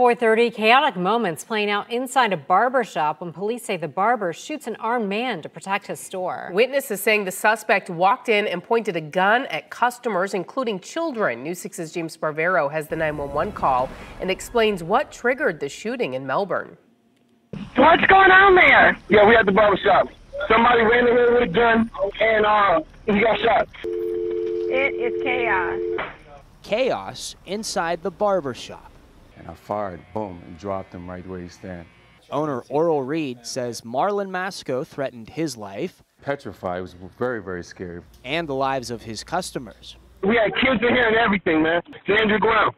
4:30 chaotic moments playing out inside a barber shop when police say the barber shoots an armed man to protect his store. Witnesses saying the suspect walked in and pointed a gun at customers including children. News 6's James Sparvero has the 911 call and explains what triggered the shooting in Melbourne. What's going on there? Yeah, we at the barber shop. Somebody ran in here with a gun and uh he got shot. It is chaos. Chaos inside the barber shop. And I fired, boom, and dropped him right where he stand. Owner Oral Reed says Marlon Mascoe threatened his life. Petrified. It was very, very scary. And the lives of his customers. We had kids in here and everything, man. It's Andrew Brown.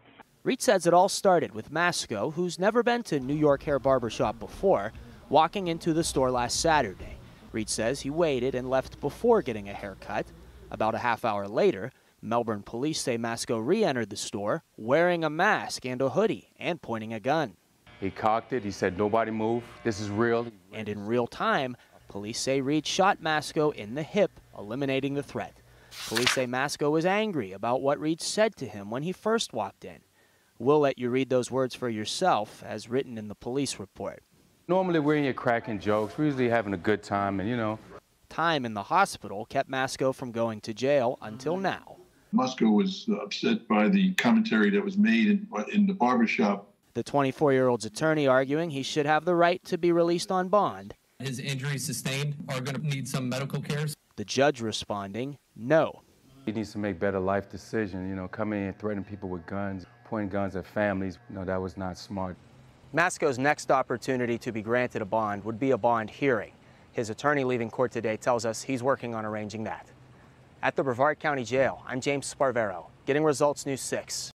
Reed says it all started with Mascoe, who's never been to New York Hair Barber Shop before, walking into the store last Saturday. Reed says he waited and left before getting a haircut. About a half hour later, Melbourne police say Mascoe re entered the store wearing a mask and a hoodie and pointing a gun. He cocked it. He said, Nobody move. This is real. And in real time, police say Reed shot Mascoe in the hip, eliminating the threat. Police say Mascoe was angry about what Reed said to him when he first walked in. We'll let you read those words for yourself, as written in the police report. Normally, we're in here cracking jokes. We're usually having a good time, and you know. Time in the hospital kept Mascoe from going to jail until mm-hmm. now. Mascoe was upset by the commentary that was made in, in the barbershop. The 24 year old's attorney arguing he should have the right to be released on bond. His injuries sustained are going to need some medical care. The judge responding, no. He needs to make better life decisions, you know, coming in and threatening people with guns, pointing guns at families. No, that was not smart. Mascoe's next opportunity to be granted a bond would be a bond hearing. His attorney leaving court today tells us he's working on arranging that. At the Brevard County Jail, I'm James Sparvero, getting results News 6.